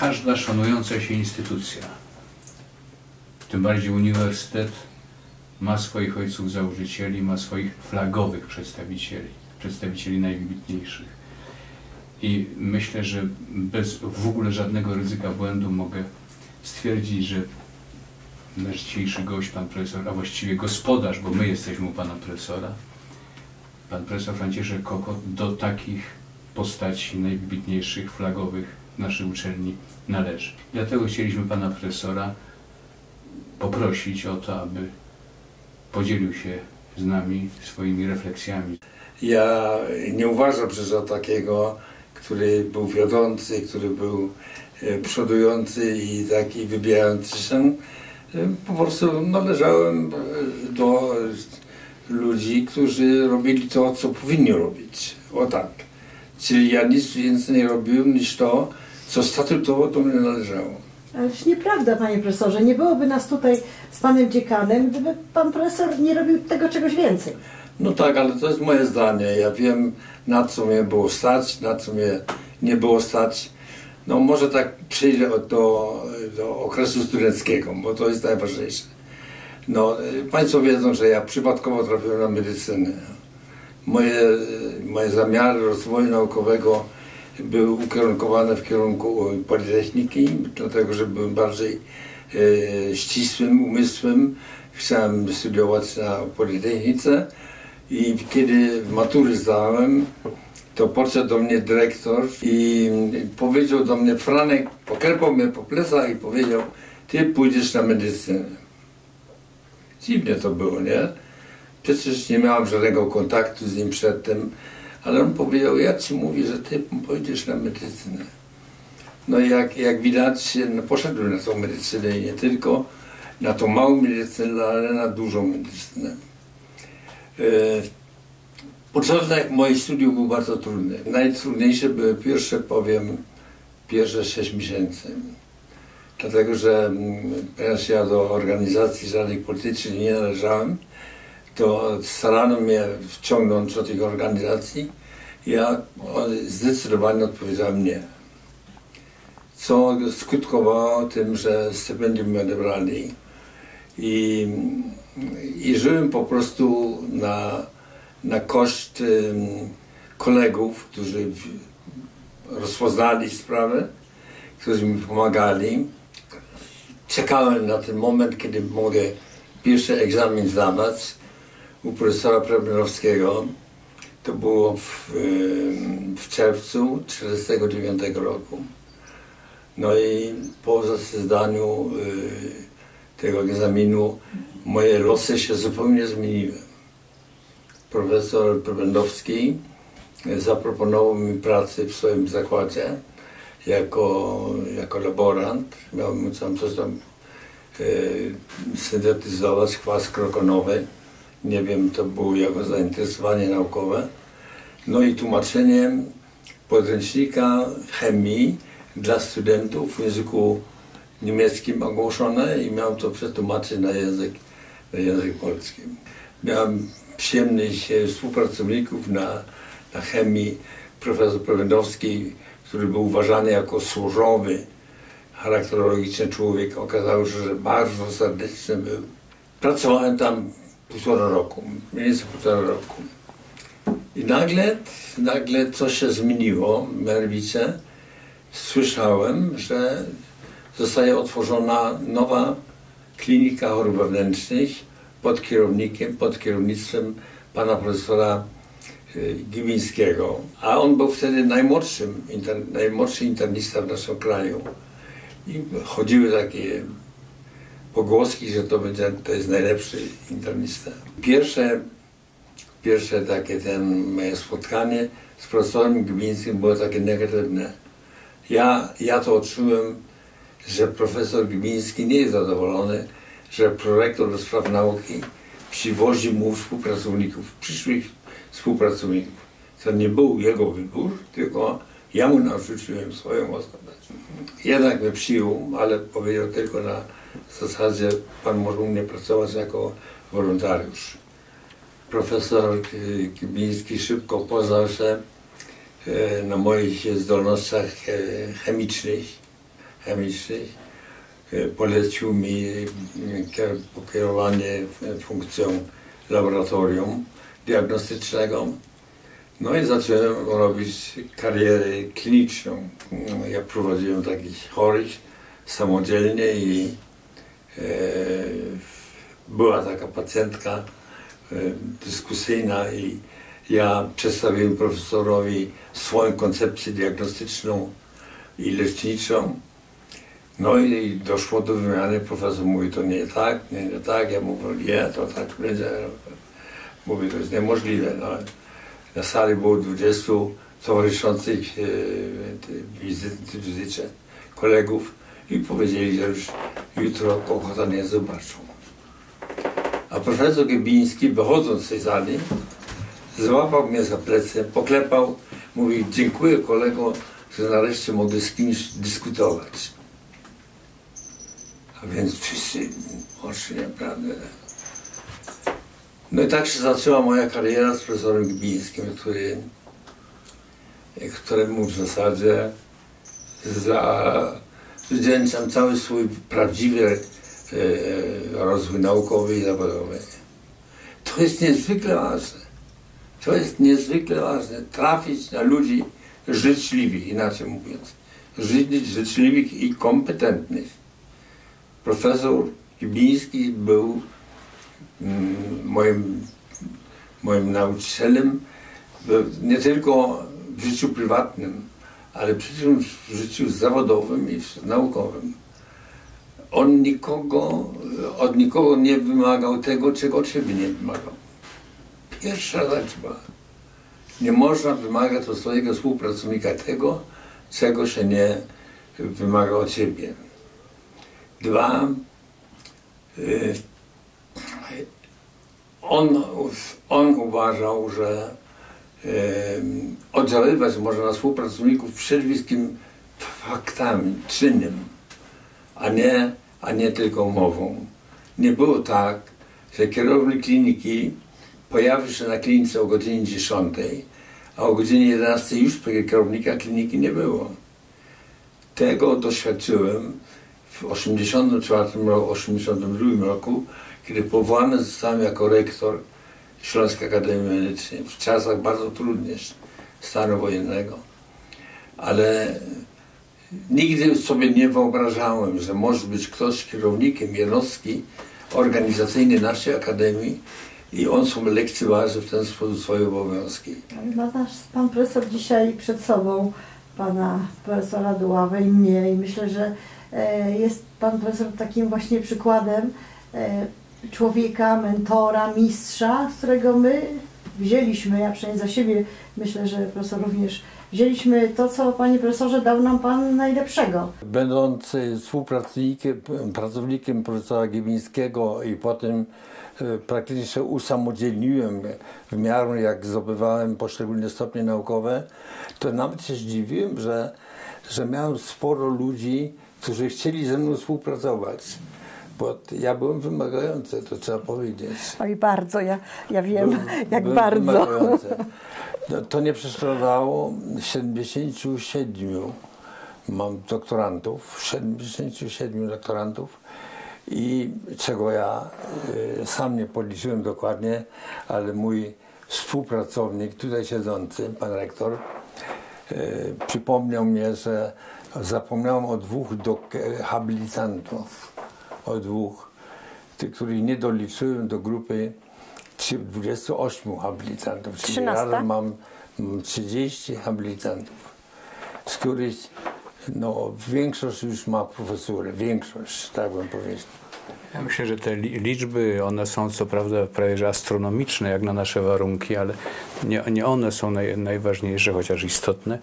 każda szanująca się instytucja, tym bardziej uniwersytet, ma swoich ojców założycieli, ma swoich flagowych przedstawicieli, przedstawicieli najwybitniejszych. I myślę, że bez w ogóle żadnego ryzyka błędu mogę stwierdzić, że nasz dzisiejszy gość, pan profesor, a właściwie gospodarz, bo my jesteśmy u pana profesora, pan profesor Franciszek Kokot do takich postaci najwybitniejszych, flagowych naszej uczelni należy. Dlatego chcieliśmy pana profesora poprosić o to, aby podzielił się z nami swoimi refleksjami. Ja nie uważam, że za takiego, który był wiodący, który był e, przodujący i taki wybijający się, e, po prostu należałem e, do ludzi, którzy robili to, co powinni robić. O tak. Czyli ja nic więcej nie robiłem niż to, co statutowo do mnie należało. Ależ nieprawda, panie profesorze. Nie byłoby nas tutaj z panem dziekanem, gdyby pan profesor nie robił tego czegoś więcej. No tak, ale to jest moje zdanie. Ja wiem, na co mnie było stać, na co mnie nie było stać. No może tak przyjdę do, do okresu studenckiego, bo to jest najważniejsze. No, Państwo wiedzą, że ja przypadkowo trafiłem na medycynę. Moje, moje zamiary rozwoju naukowego były ukierunkowane w kierunku Politechniki, dlatego że byłem bardziej e, ścisłym umysłem. Chciałem studiować na Politechnice i kiedy matury zdałem, to podszedł do mnie dyrektor i powiedział do mnie, Franek, poklepał mnie po plecach i powiedział, ty pójdziesz na medycynę. Dziwnie to było, nie? Przecież nie miałem żadnego kontaktu z nim przedtem, ale on powiedział, ja ci mówię, że ty pójdziesz na medycynę. No jak, jak widać, no poszedłem na tą medycynę i nie tylko na tą małą medycynę, ale na dużą medycynę. E, Początek moich studiów był bardzo trudny. Najtrudniejsze były pierwsze, powiem, pierwsze 6 miesięcy. Dlatego, że mm, ponieważ ja do organizacji żadnych politycznych nie należałem, to starano mnie wciągnąć do tych organizacji. Ja zdecydowanie odpowiedziałem nie. Co skutkowało tym, że stypendium mi odebrali. I, i żyłem po prostu na, na koszt kolegów, którzy rozpoznali sprawę, którzy mi pomagali. Czekałem na ten moment, kiedy mogę pierwszy egzamin zdawać u profesora Prebrynowskiego. To było w, w czerwcu 1949 roku. No i po zdaniu y, tego egzaminu moje losy się zupełnie zmieniły. Profesor Prebrynowski zaproponował mi pracę w swoim zakładzie jako, jako laborant. Miałem tam coś tam y, syntetyzować, kwas krokonowy nie wiem, to było jego zainteresowanie naukowe. No i tłumaczenie podręcznika chemii dla studentów w języku niemieckim ogłoszone i miałem to przetłumaczyć na język, na język polski. Miałem przyjemność współpracowników na, na chemii, profesor Prowendowski, który był uważany jako służowy, charakterologiczny człowiek. Okazało się, że bardzo serdeczny był. Pracowałem tam półtora roku, mniej więcej półtora roku. I nagle, nagle coś się zmieniło, mianowicie słyszałem, że zostaje otworzona nowa klinika chorób wewnętrznych pod kierownikiem, pod kierownictwem pana profesora y, Gibińskiego, a on był wtedy najmłodszym, inter, najmłodszy internista w naszym kraju. I chodziły takie pogłoski, że to będzie, to jest najlepszy internista. Pierwsze, pierwsze takie ten moje spotkanie z profesorem Gmińskim było takie negatywne. Ja, ja to odczułem, że profesor Gmiński nie jest zadowolony, że prorektor do spraw nauki przywozi mu współpracowników, przyszłych współpracowników. To nie był jego wybór, tylko ja mu narzuciłem swoją osobę. Jednak mnie przyjął, ale powiedział tylko na w zasadzie pan może u mnie pracować jako wolontariusz. Profesor Kibiński szybko poznał się e, na moich zdolnościach e, chemicznych. chemicznych. Polecił mi kier- pokierowanie funkcją laboratorium diagnostycznego. No i zacząłem robić karierę kliniczną. Ja prowadziłem takich chorych samodzielnie i była taka pacjentka e, dyskusyjna i ja przedstawiłem profesorowi swoją koncepcję diagnostyczną i leczniczą. No i doszło do wymiany, profesor mówi to nie tak, nie, nie tak, ja mówię nie, to tak będzie. Mówi to jest niemożliwe. No. Na sali było 20 towarzyszących e, te wizy, te wizycie kolegów i powiedzieli, że już jutro kochota nie zobaczą. A profesor Gebiński, wychodząc z tej sali, złapał mnie za plecy, poklepał, mówi dziękuję kolego, że nareszcie mogę z kimś dyskutować. A więc wszyscy oczy naprawdę. No i tak się zaczęła moja kariera z profesorem Gbińskim, który, któremu w zasadzie za, wdzięczam cały swój prawdziwy e, rozwój naukowy i zawodowy. To jest niezwykle ważne. To jest niezwykle ważne. Trafić na ludzi życzliwych, inaczej mówiąc. Ży- Życzliwych i kompetentnych. Profesor Kibiński był mm, moim, moim nauczycielem nie tylko w życiu prywatnym, ale przecież w życiu zawodowym i naukowym. On nikogo, od nikogo nie wymagał tego, czego od siebie nie wymagał. Pierwsza rzecz była. Nie można wymagać od swojego współpracownika tego, czego się nie wymaga od siebie. Dwa, y, on, on uważał, że oddziaływać można na współpracowników przede wszystkim faktami, czynem, a nie, a nie tylko mową. Nie było tak, że kierownik kliniki pojawił się na klinice o godzinie 10, a o godzinie 11 już kierownika kliniki nie było. Tego doświadczyłem w 84 roku, 82 roku, kiedy powołany zostałem jako rektor Śląskiej Akademii Medycznej w czasach bardzo trudnych stanu wojennego. Ale nigdy sobie nie wyobrażałem, że może być ktoś kierownikiem jednostki organizacyjnej naszej Akademii i on sobie lekceważy w ten sposób swoje obowiązki. Ma nasz pan profesor dzisiaj przed sobą pana profesora Duławę i mnie i myślę, że e, jest pan profesor takim właśnie przykładem e, człowieka, mentora, mistrza, z którego my wzięliśmy, ja przynajmniej za siebie myślę, że profesor również, wzięliśmy to, co panie profesorze dał nam pan najlepszego. Będąc współpracownikiem pracownikiem profesora Gibińskiego i potem e, praktycznie się usamodzielniłem w miarę jak zdobywałem poszczególne stopnie naukowe, to nawet się zdziwiłem, że, że miałem sporo ludzi, którzy chcieli ze mną współpracować. Bo ja byłem wymagający, to trzeba powiedzieć. Oj, bardzo, ja, ja wiem, Byłem- jak byłem bardzo. No, to nie przeszkadzało 77 mam doktorantów, 77 doktorantów i czego ja y, sam nie policzyłem dokładnie, ale mój współpracownik, tutaj siedzący, pan rektor, y, przypomniał mnie, że zapomniałem o dwóch habilitantów, o dwóch, tych, których nie doliczyłem do grupy trzy- 28 habilitantów, czyli Trzynasta? razem mam mm, 30 habilitantów, z których no, większość już ma profesurę, większość, tak bym powiedział. Ja myślę, że te li- liczby, one są co prawda prawie że astronomiczne jak na nasze warunki, ale nie, nie one są naj, najważniejsze, chociaż istotne,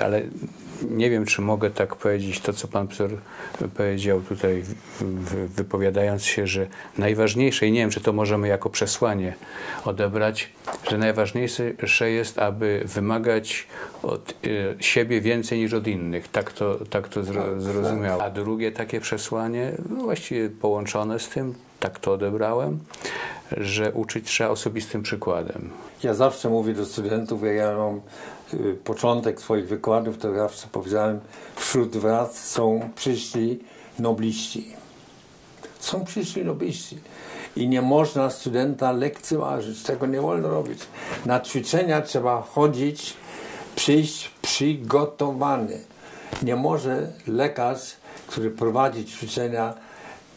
ale nie wiem, czy mogę tak powiedzieć to, co pan profesor powiedział tutaj, wypowiadając się, że najważniejsze, i nie wiem, czy to możemy jako przesłanie odebrać, że najważniejsze jest, aby wymagać od y, siebie więcej niż od innych. Tak to, tak to zro, zrozumiałem. A drugie takie przesłanie, właściwie połączone z tym, tak to odebrałem, że uczyć trzeba osobistym przykładem. Ja zawsze mówię do studentów, jak ja mam y, początek swoich wykładów, to zawsze powiedziałem, wśród was są przyszli nobliści. Są przyszli nobliści. I nie można studenta lekceważyć. Tego nie wolno robić. Na ćwiczenia trzeba chodzić, przyjść przygotowany. Nie może lekarz, który prowadzi ćwiczenia,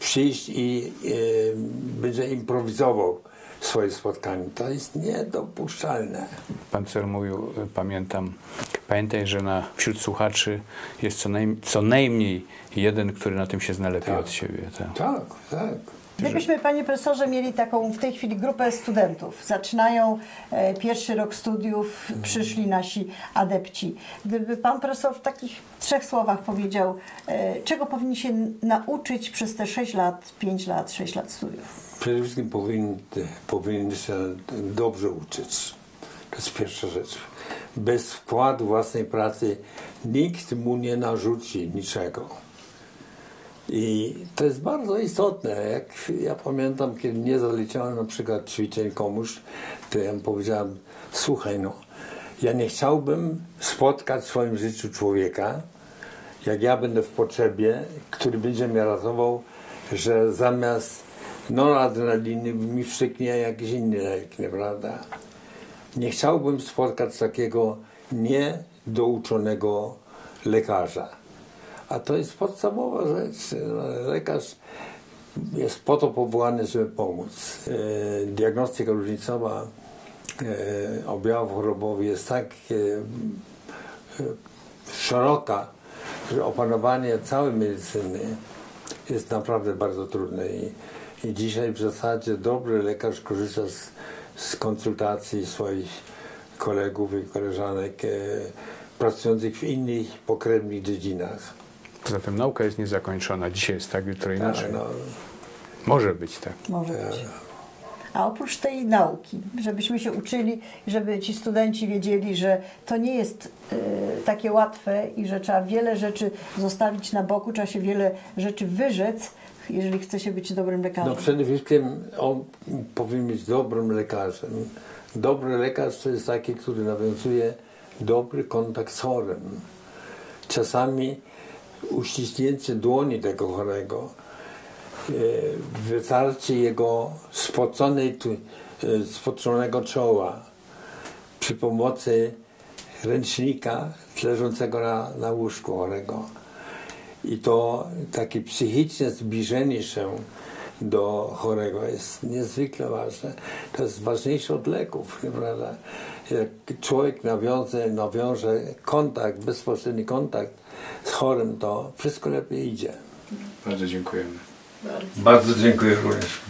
przyjść i y, będzie improwizował swoje spotkanie. To jest niedopuszczalne. Pan profesor mówił, y, pamiętam, pamiętaj, że na, wśród słuchaczy jest co, najm, co najmniej jeden, który na tym się zna lepiej Tak. od siebie. Tak. Tak, tak. Gdybyśmy, panie profesorze, mieli taką w tej chwili grupę studentów, zaczynają e, pierwszy rok studiów, przyszli nasi adepci. Gdyby pan profesor w takich trzech słowach powiedział, e, czego powinni się nauczyć przez te 6 lat, 5 lat, 6 lat studiów? Przede wszystkim powinien, powinien się dobrze uczyć. To jest pierwsza rzecz. Bez wkładu własnej pracy nikt mu nie narzuci niczego. I to jest bardzo istotne. Jak ja pamiętam, kiedy nie zaliczałem na przykład ćwiczeń komuś, to ja mu powiedziałem, słuchaj no, ja nie chciałbym spotkać w swoim życiu człowieka, jak ja będę w potrzebie, który będzie mnie ratował, że zamiast noradrenaliny mi wszyknie jakiś inny lek, nieprawda? Nie chciałbym spotkać takiego niedouczonego lekarza. A to jest podstawowa rzecz. Lekarz jest po to powołany, żeby pomóc. E, diagnostyka różnicowa e, objawów chorobowych jest tak e, szeroka, że opanowanie całej medycyny jest naprawdę bardzo trudne. I, dzisiaj w zasadzie dobry lekarz korzysta z, z konsultacji swoich kolegów i koleżanek pracujących w innych pokrewnych dziedzinach. Poza tym nauka jest niezakończona. Dzisiaj jest tak, jutro Tak, inaczej. no, Może być tak. Może być. A oprócz tej nauki, żebyśmy się uczyli, żeby ci studenci wiedzieli, że to nie jest e, takie łatwe i że trzeba wiele rzeczy zostawić na boku, trzeba się wiele rzeczy wyrzec, jeżeli chce się być dobrym lekarzem. no przede wszystkim on powinien być dobrym lekarzem. Dobry lekarz to jest taki, który nawiązuje dobry kontakt z chorym. Czasami uściśnięcie dłoni tego chorego, e, wytarcie jego spoconej, e, spoczonego czoła przy pomocy ręcznika leżącego na, na łóżku chorego. I to takie psychiczne zbliżenie się do chorego jest niezwykle ważne. To jest ważniejsze od leków, prawda? Jak człowiek nawiąże, nawiąże kontakt, bezpośredni kontakt z chorym, to wszystko lepiej idzie. Bardzo dziękujemy. Bardzo dziękuję również.